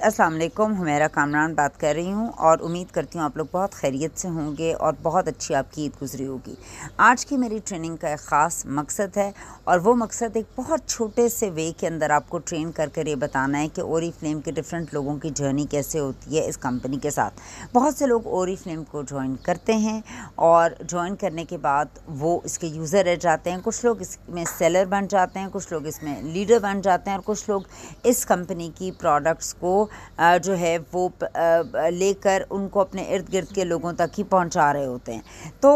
अस्सलाम वालेकुम, हुमेरा कामरान बात कर रही हूँ और उम्मीद करती हूँ आप लोग बहुत खैरियत से होंगे और बहुत अच्छी आपकी ईद गुजरी होगी। आज की मेरी ट्रेनिंग का एक ख़ास मकसद है और वो मकसद एक बहुत छोटे से वे के अंदर आपको ट्रेन कर कर ये बताना है कि ओरी फ्लेम के डिफरेंट लोगों की जर्नी कैसे होती है इस कंपनी के साथ। बहुत से लोग ओरी फ्लेम को ज्वाइन करते हैं और ज्वाइन करने के बाद वो इसके यूज़र रह जाते हैं। कुछ लोग इसमें सेलर बन जाते हैं, कुछ लोग इसमें लीडर बन जाते हैं और कुछ लोग इस कंपनी की प्रोडक्ट्स को जो है वो लेकर उनको अपने इर्द गिर्द के लोगों तक ही पहुँचा रहे होते हैं। तो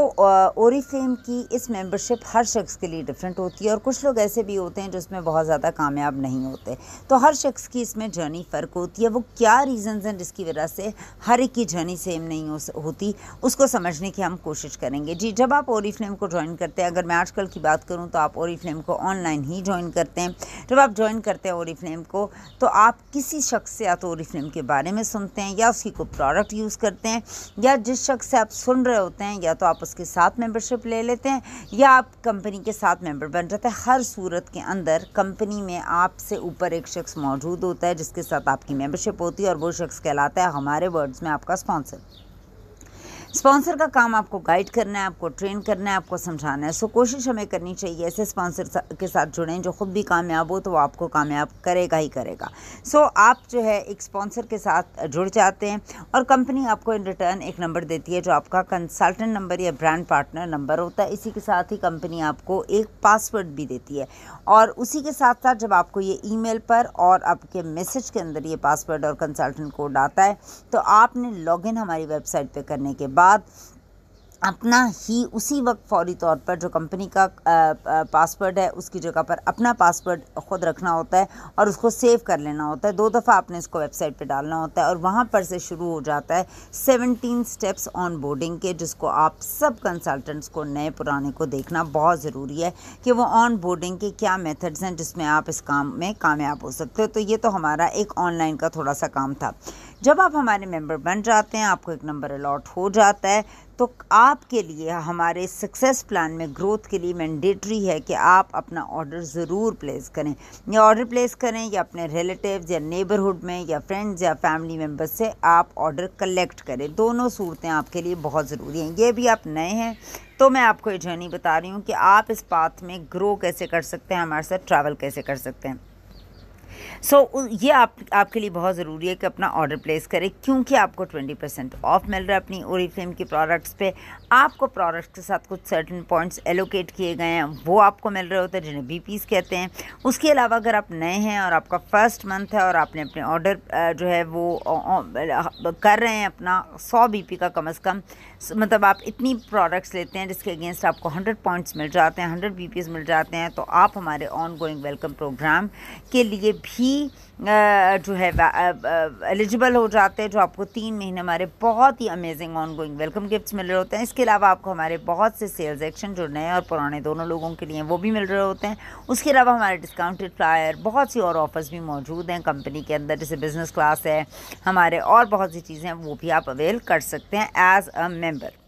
ओरी फ्लेम की इस मेंबरशिप हर शख्स के लिए डिफरेंट होती है और कुछ लोग ऐसे भी होते हैं जो इसमें बहुत ज़्यादा कामयाब नहीं होते। तो हर शख्स की इसमें जर्नी फ़र्क होती है। वो क्या रीज़न्स हैं जिसकी वजह से हर एक की जर्नी सेम नहीं होती, उसको समझने की हम कोशिश करेंगे। जी, जब आप ओरीफ्लेम को ज्वाइन करते हैं, अगर मैं आजकल की बात करूँ तो आप ओरीफ्लेम को ऑनलाइन ही ज्वाइन करते हैं। जब आप ज्वाइन करते हैं ओरी फ्लेम को तो आप किसी शख्स से या तो ओरिजिनल के बारे में सुनते हैं या उसकी कोई प्रोडक्ट यूज़ करते हैं या जिस शख्स से आप सुन रहे होते हैं या तो आप उसके साथ मेंबरशिप ले लेते हैं या आप कंपनी के साथ मेंबर बन जाते हैं। हर सूरत के अंदर कंपनी में आपसे ऊपर एक शख्स मौजूद होता है जिसके साथ आपकी मेम्बरशिप होती है और वो शख्स कहलाता है। हमारे वर्ड्स में आपका स्पॉन्सर स्पॉन्सर का काम आपको गाइड करना है, आपको ट्रेन करना है, आपको समझाना है। सो कोशिश हमें करनी चाहिए ऐसे स्पॉन्सर के साथ जुड़ें जो ख़ुद भी कामयाब हो तो वो आपको कामयाब करेगा ही करेगा। सो आप जो है एक स्पॉन्सर के साथ जुड़ जाते हैं और कंपनी आपको इन रिटर्न एक नंबर देती है जो आपका कंसल्टेंट नंबर या ब्रांड पार्टनर नंबर होता है। इसी के साथ ही कंपनी आपको एक पासवर्ड भी देती है और उसी के साथ साथ जब आपको ये ईमेल पर और आपके मैसेज के अंदर ये पासवर्ड और कंसल्टेंट कोड आता है तो आपने लॉगिन हमारी वेबसाइट पर करने के बाद बाद अपना ही उसी वक्त फौरी तौर पर जो कंपनी का पासवर्ड है, उसकी जगह पर अपना पासवर्ड ख़ुद रखना होता है और उसको सेव कर लेना होता है। दो दफ़ा आपने इसको वेबसाइट पे डालना होता है और वहाँ पर से शुरू हो जाता है सेवनटीन स्टेप्स ऑन बोर्डिंग के, जिसको आप सब कंसल्टेंट्स को, नए पुराने को देखना बहुत ज़रूरी है कि वो ऑन बोर्डिंग के क्या मेथड्स हैं जिसमें आप इस काम में कामयाब हो सकते हो। तो ये तो हमारा एक ऑनलाइन का थोड़ा सा काम था। जब आप हमारे मेंबर बन जाते हैं, आपको एक नंबर अलॉट हो जाता है तो आपके लिए, हमारे सक्सेस प्लान में ग्रोथ के लिए मैंडेटरी है कि आप अपना ऑर्डर ज़रूर प्लेस करें। या ऑर्डर प्लेस करें, या अपने रिलेटिव्स या नेबरहुड में, या फ्रेंड्स या फैमिली मेंबर्स से आप ऑर्डर कलेक्ट करें। दोनों सूरतें आपके लिए बहुत ज़रूरी हैं। ये भी आप नए हैं तो मैं आपको ये जर्नी बता रही हूँ कि आप इस पाथ में ग्रो कैसे कर सकते हैं, हमारे साथ ट्रैवल कैसे कर सकते हैं। सो so, ये आप आपके लिए बहुत ज़रूरी है कि अपना ऑर्डर प्लेस करें क्योंकि आपको 20 परसेंट ऑफ़ मिल रहा है अपनी ओरी फ्लेम की प्रोडक्ट्स पे। आपको प्रोडक्ट्स के साथ कुछ सर्टन पॉइंट्स एलोकेट किए गए हैं वो आपको मिल रहे होते हैं जिन्हें बी कहते हैं। उसके अलावा अगर आप नए हैं और आपका फ़र्स्ट मंथ है और आपने अपने ऑर्डर जो है वो कर रहे हैं अपना सौ बी का कम अज़ कम मतलब आप इतनी प्रोडक्ट्स लेते हैं जिसके अगेंस्ट आपको हंड्रेड पॉइंट्स मिल जाते हैं हंड्रेड बी मिल जाते हैं तो आप हमारे ऑन गोइंग वेलकम प्रोग्राम के लिए भी जो है एलिजिबल हो जाते हैं, जो आपको तीन महीने हमारे बहुत ही amazing ongoing welcome gifts मिल रहे होते हैं। इसके अलावा आपको हमारे बहुत से सेल्स एक्शन जो नए और पुराने दोनों लोगों के लिए वो भी मिल रहे होते हैं। उसके अलावा हमारे डिस्काउंटेड फ्लायर बहुत सी और ऑफर्स भी मौजूद हैं कंपनी के अंदर, जैसे बिज़नेस क्लास है, हमारे और बहुत सी चीज़ें हैं, वो भी आप अवेल कर सकते हैं एज़ अ मेंबर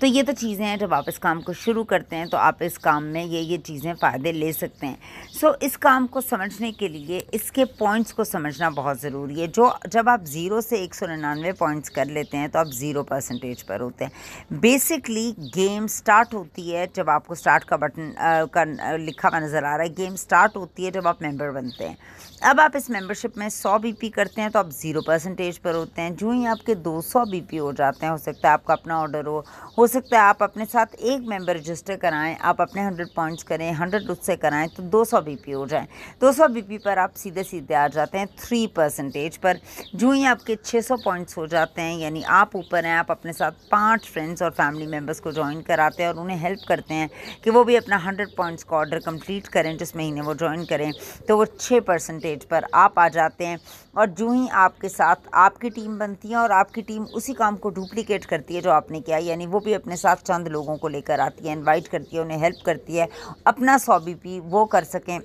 तो ये तो चीज़ें हैं जब आप इस काम को शुरू करते हैं तो आप इस काम में ये ये चीज़ें फ़ायदे ले सकते हैं। सो so, इस काम को समझने के लिए इसके पॉइंट्स को समझना बहुत ज़रूरी है। जो जब आप ज़ीरो से एक सौ निन्यानवे पॉइंट्स कर लेते हैं तो आप ज़ीरो परसेंटेज पर होते हैं। बेसिकली गेम स्टार्ट होती है जब आपको स्टार्ट का बटन का लिखा हुआ नज़र आ रहा है। गेम स्टार्ट होती है जब आप मेंबर बनते हैं। अब आप इस मेम्बरशिप में 100 बीपी करते हैं तो आप ज़ीरो परसेंटेज पर होते हैं। जो ही आपके 200 बीपी हो जाते हैं हो सकता है आपका अपना ऑर्डर हो हो सकता है आप अपने साथ एक मेंबर रजिस्टर कराएँ, आप अपने 100 पॉइंट्स करें 100 उससे कराएँ तो दो 200 बीपी हो जाए। 200 बीपी पर आप सीधे सीधे आ जाते हैं थ्री परसेंटेज पर। जो ही आपके 600 पॉइंट्स हो जाते हैं, यानी आप ऊपर हैं, आप अपने साथ पाँच फ्रेंड्स और फैमिली मेंबर्स को ज्वाइन कराते हैं और उन्हें हेल्प करते हैं कि वो भी अपना हंड्रेड पॉइंट्स का ऑर्डर कंप्लीट करें, जिस महीने वो ज्वाइन करें तो वो छः परसेंटेज पर आप आ जाते हैं। और जो ही आपके साथ आपकी टीम बनती है और आपकी टीम उसी काम को डुप्लीकेट करती है जो आपने किया, यानी वो भी अपने साथ चंद लोगों को लेकर आती है इनवाइट करती है, उन्हें हेल्प करती है, अपना सौ बी वो कर सकें।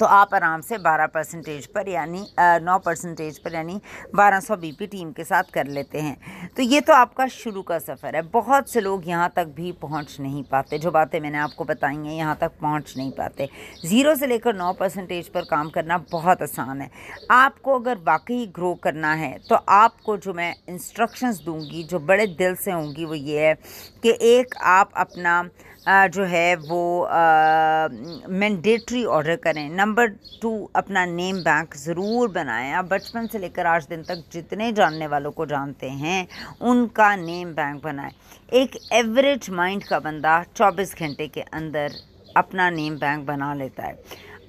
तो आप आराम से 12 परसेंटेज पर यानी नौ परसेंटेज पर यानी 1200 बीपी टीम के साथ कर लेते हैं। तो ये तो आपका शुरू का सफ़र है। बहुत से लोग यहाँ तक भी पहुँच नहीं पाते। जो बातें मैंने आपको बताई हैं, यहाँ तक पहुँच नहीं पाते। ज़ीरो से लेकर नौ परसेंटेज पर काम करना बहुत आसान है। आपको अगर वाकई ग्रो करना है तो आपको जो मैं इंस्ट्रक्शंस दूँगी, जो बड़े दिल से होंगी, वो ये है कि एक आप अपना जो है वो मैंडेटरी ऑर्डर करें। नंबर टू अपना नेम बैंक ज़रूर बनाएँ। आप बचपन से लेकर आज दिन तक जितने जानने वालों को जानते हैं, उनका नेम बैंक बनाएँ। एक एवरेज माइंड का बंदा 24 घंटे के अंदर अपना नेम बैंक बना लेता है।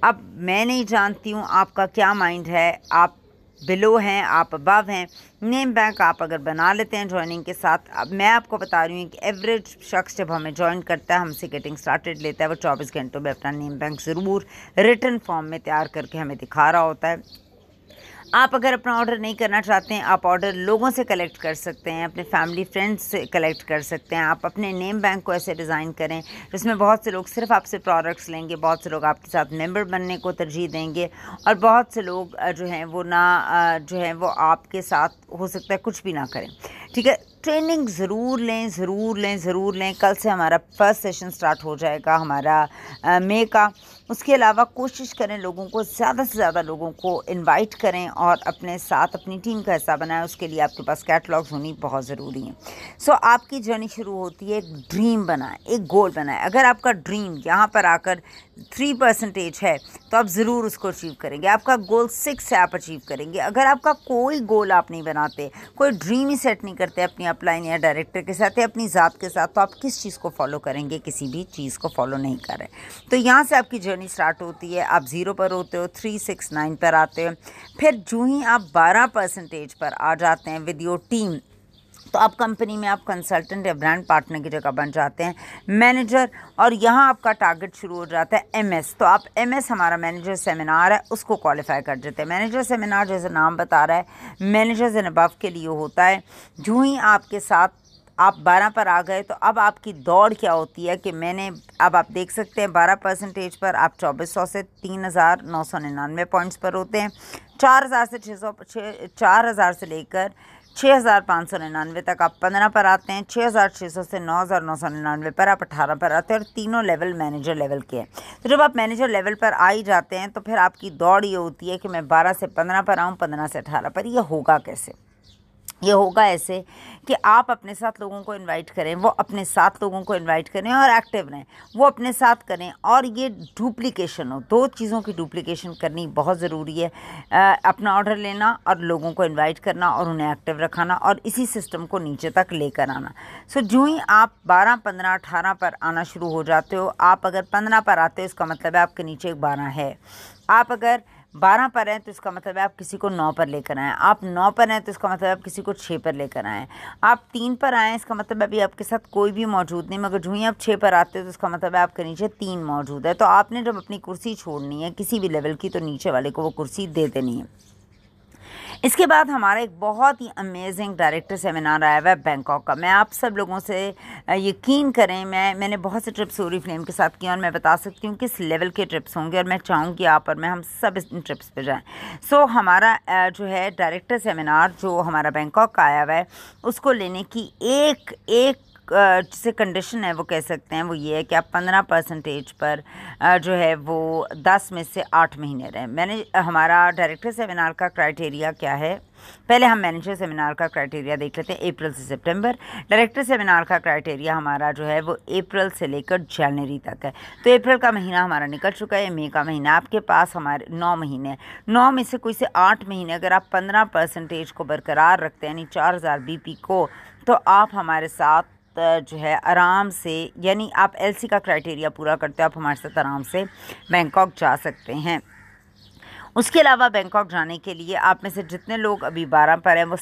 अब मैं नहीं जानती हूँ आपका क्या माइंड है। आप बिलो हैं, आप अबव हैं नेम बैंक आप अगर बना लेते हैं ज्वाइनिंग के साथ, अब मैं आपको बता रही हूँ कि एवरेज शख्स जब हमें ज्वाइन करता है, हमसे गेटिंग स्टार्टेड लेता है, वो चौबीस घंटों में अपना नेम बैंक ज़रूर रिटर्न फॉर्म में तैयार करके हमें दिखा रहा होता है। आप अगर अपना ऑर्डर नहीं करना चाहते हैं, आप ऑर्डर लोगों से कलेक्ट कर सकते हैं, अपने फैमिली फ्रेंड्स से कलेक्ट कर सकते हैं। आप अपने नेम बैंक को ऐसे डिज़ाइन करें, जिसमें बहुत से लोग सिर्फ़ आपसे प्रोडक्ट्स लेंगे, बहुत से लोग आपके साथ मेंबर बनने को तरजीह देंगे और बहुत से लोग जो हैं वो ना जो है वो आपके साथ हो सकता है कुछ भी ना करें। ठीक है? ट्रेनिंग ज़रूर लें ज़रूर लें ज़रूर लें। कल से हमारा फ़र्स्ट सेशन स्टार्ट हो जाएगा, हमारा मे का। उसके अलावा कोशिश करें लोगों को ज़्यादा से ज़्यादा लोगों को इनवाइट करें और अपने साथ अपनी टीम का हिस्सा बनाएँ। उसके लिए आपके पास कैटलॉग्स होनी बहुत ज़रूरी है। सो so, आपकी जर्नी शुरू होती है एक ड्रीम बनाएँ एक गोल बनाएँ। अगर आपका ड्रीम यहाँ पर आकर थ्री परसेंटेज है तो आप ज़रूर उसको अचीव करेंगे। आपका गोल सिक्स है आप अचीव करेंगे। अगर आपका कोई गोल आप नहीं बनाते कोई ड्रीम ही सेट नहीं करते अपनी अपलाइन या डायरेक्टर के साथ या अपनी ज़ात के साथ तो आप किस चीज़ को फॉलो करेंगे किसी भी चीज़ को फॉलो नहीं करें तो यहाँ से आपकी जर्नी स्टार्ट होती है, आप ज़ीरो पर होते हो थ्री सिक्स नाइन पर आते हो, फिर जो ही आप बारह परसेंटेज पर आ जाते हैं विद योर टीम तो आप कंपनी में आप कंसल्टेंट या ब्रांड पार्टनर की जगह बन जाते हैं मैनेजर और यहाँ आपका टारगेट शुरू हो जाता है एमएस तो आप एमएस हमारा मैनेजर सेमिनार है, उसको क्वालिफाई कर देते हैं। मैनेजर सेमिनार जैसे नाम बता रहा है मैनेजर्स इन अबव के लिए होता है, जो ही आपके साथ आप 12 पर आ गए तो अब आपकी दौड़ क्या होती है कि मैंने, अब आप देख सकते हैं 12 परसेंटेज पर आप 2400 से तीन हज़ार नौ सौ निन्यानवे पॉइंट्स पर होते हैं। चार हज़ार से छः सौ चार हज़ार से लेकर छः हज़ार पाँच सौ निन्यानवे तक आप पंद्रह पर आते हैं छः हज़ार छः सौ से नौ हज़ार नौ सौ निन्यानवे पर आप अठारह पर आते हैं और तीनों लेवल मैनेजर लेवल के हैं। तो जब आप मैनेजर लेवल पर आ ही जाते हैं तो फिर आपकी दौड़ ये होती है कि मैं बारह से पंद्रह पर आऊँ, पंद्रह से अठारह पर यह होगा कैसे? ये होगा ऐसे कि आप अपने साथ लोगों को इनवाइट करें वो अपने साथ लोगों को इनवाइट करें और एक्टिव रहें वो अपने साथ करें और ये डुप्लीकेशन हो दो चीज़ों की डुप्लीकेशन करनी बहुत ज़रूरी है। आ, अपना ऑर्डर लेना और लोगों को इनवाइट करना और उन्हें एक्टिव रखाना और इसी सिस्टम को नीचे तक लेकर आना। सो जो ही आप बारह पंद्रह अठारह पर आना शुरू हो जाते हो आप अगर पंद्रह पर आते हो इसका मतलब है आपके नीचे एक बारह है। आप अगर बारह पर हैं तो इसका मतलब है आप किसी को नौ पर लेकर आएँ। आप नौ पर हैं तो इसका मतलब आप किसी को छः पर लेकर आएँ। आप तीन पर आएँ, इसका मतलब अभी आपके साथ कोई भी मौजूद नहीं, मगर जो ही आप छः पर आते हो तो इसका मतलब है आपके नीचे तीन मौजूद है। तो आपने जब अपनी कुर्सी छोड़नी है, किसी भी लेवल की तो नीचे वाले को वो कुर्सी दे देनी है। इसके बाद हमारा एक बहुत ही अमेजिंग डायरेक्टर सेमिनार आया हुआ है बैंकॉक का। मैं आप सब लोगों से यकीन करें, मैं, मैंने बहुत से ट्रिप्स सूरी फ्लेम के साथ किए और मैं बता सकती हूँ किस लेवल के ट्रिप्स होंगे और मैं चाहूँगी आप और मैं हम सब इन ट्रिप्स पर जाएँ। सो हमारा जो है डायरेक्टर सेमिनार जो हमारा बैंकॉक का आया हुआ है, उसको लेने की एक एक जिसे कंडीशन है, वो कह सकते हैं, वो ये है कि आप पंद्रह परसेंटेज पर जो है, वो दस में से आठ महीने रहें। मैंने, हमारा डायरेक्टर सेमिनार का क्राइटेरिया क्या है? पहले हम मैनेजर सेमिनार का क्राइटेरिया देख लेते हैं अप्रैल से सितंबर डायरेक्टर सेमिनार का क्राइटेरिया हमारा जो है, वो अप्रैल से लेकर जनवरी तक है। तो अप्रैल का महीना हमारा निकल चुका है मई का महीना आपके पास, हमारे नौ महीने नौ में से कोई से आठ महीने अगर आप पंद्रह परसेंटेज को बरकरार रखते हैं, यानी चार हज़ार बी को तो आप हमारे साथ जो है आराम से, यानी आप एलसी का क्राइटेरिया पूरा करते हो, आप हमारे साथ आराम से बैंकॉक जा सकते हैं। उसके अलावा बैंकॉक जाने के लिए आप में से जितने लोग अभी बारह पर हैं, वो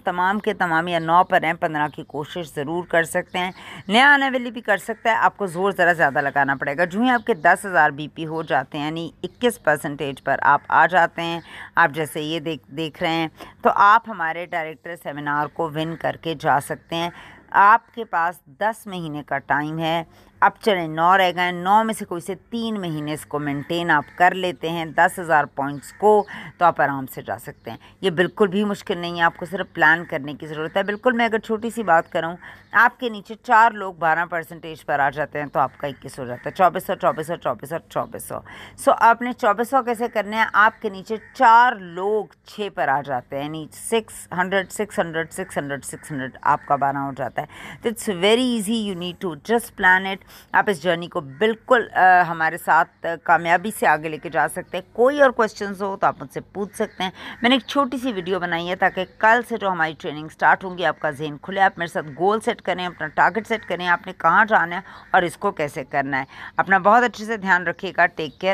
तमाम के तमाम या नौ पर हैं, पंद्रह की कोशिश ज़रूर कर सकते हैं। नया आने वाली भी कर सकता है, आपको ज़ोर ज़रा ज़्यादा लगाना पड़ेगा। जो ही आपके दस हज़ार बी हो जाते हैं, यानी इक्कीस परसेंटेज पर आप आ जाते हैं, आप जैसे ये देख देख रहे हैं तो आप हमारे डायरेक्टर सेमिनार को विन करके जा सकते हैं। आपके पास दस महीने का टाइम है। अब चलें नौ रह गए, नौ में से कोई से तीन महीने इसको मेंटेन आप कर लेते हैं, दस हज़ार पॉइंट्स को तो आप आराम से जा सकते हैं। ये बिल्कुल भी मुश्किल नहीं है, आपको सिर्फ़ प्लान करने की ज़रूरत है। बिल्कुल, मैं अगर छोटी सी बात करूँ, आपके नीचे चार लोग बारह परसेंटेज पर आ जाते हैं तो आपका इक्कीस हो जाता है। चौबीस सौ चौबीस सौ चौबीस सौ चौबीस। सौ सो आपने चौबीस सौ कैसे करने हैं? आपके नीचे चार लोग छः पर आ जाते हैं, यानी six hundred six hundred six hundred six hundred आपका बारह हो जाता है। तो it's very easy you need to just plan it आप इस जर्नी को बिल्कुल आ, हमारे साथ कामयाबी से आगे लेके जा सकते हैं। कोई और क्वेश्चन हो तो आप मुझसे पूछ सकते हैं। मैंने एक छोटी सी वीडियो बनाई है ताकि कल से जो हमारी ट्रेनिंग स्टार्ट होंगी आपका जहन खुले। आप मेरे साथ गोल सेट करें अपना टारगेट सेट करें आपने कहाँ जाना है और इसको कैसे करना है। अपना बहुत अच्छे से ध्यान रखिएगा। Take care